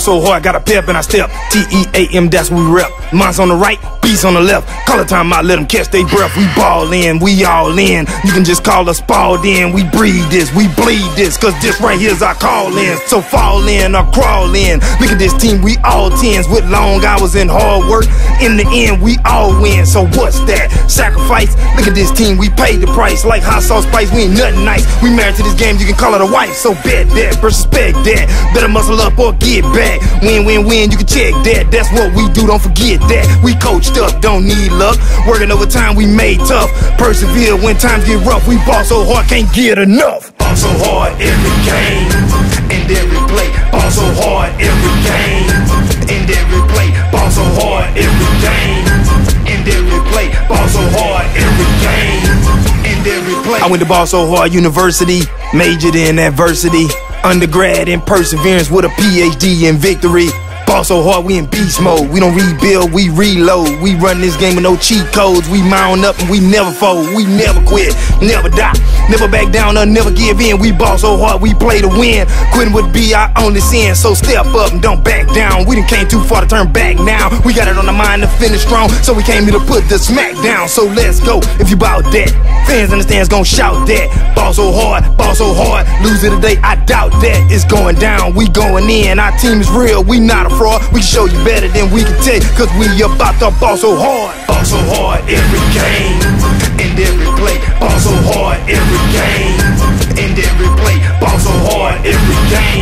Ball so hard, got a pep and I step. T E A M, that's we rep. Mine's on the right, beats on the left. Call time out, let them catch their breath. We ball in, we all in. You can just call us balled in. We breathe this, we bleed this, cause this right here's our call in. So fall in or crawl in. Look at this team, we all tens with long hours and hard work. In the end, we all win. So what's that? Sacrifice. Look at this team, we paid the price. Like hot sauce spice, we ain't nothing nice. We married to this game, you can call it a wife. So bet that spec that. Better muscle up or get back. Win, win, win, you can check that. That's what we do, don't forget that. We coached up, don't need luck. Working overtime, we made tough. Persevere when times get rough. We ball so hard, can't get enough. Ball so hard every game and every play. Ball so hard every game and every play. Ball so hard every game and every play. Ball so hard every game and every play. I went to Ball so hard university, majored in adversity. Undergrad in perseverance with a PhD in victory. Ball so hard, we in beast mode. We don't rebuild, we reload. We run this game with no cheat codes. We mount up and we never fold. We never quit, never die, never back down or never give in. We ball so hard, we play to win. Quitting would be our only sin. So step up and don't back down. We done came too far to turn back now. We got it on the mind to finish strong. So we came here to put the smack down. So let's go if you bout that. Fans in the stands gon' shout that. Ball so hard, ball so hard. Lose it today, I doubt that. It's going down, we going in. Our team is real, we not a fraud. We show you better than we can you, cause we about to ball so hard. Ball so hard every game and every play. Ball so hard every game and every play. Ball so hard every game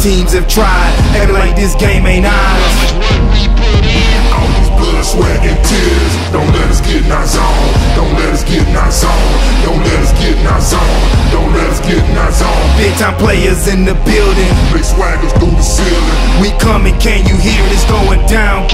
teams have tried, acting like this game ain't ours. All this blood, sweat, and tears. Don't let us get in our zone. Don't let us get in our zone. Don't let us get in our zone. Don't let us get in our zone. Big time players in the building. Big swaggers through the ceiling. We coming, can you hear it? It's going down.